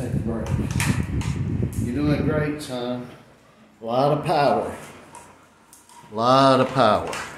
take a break. You're doing great, son. A lot of power. A lot of power.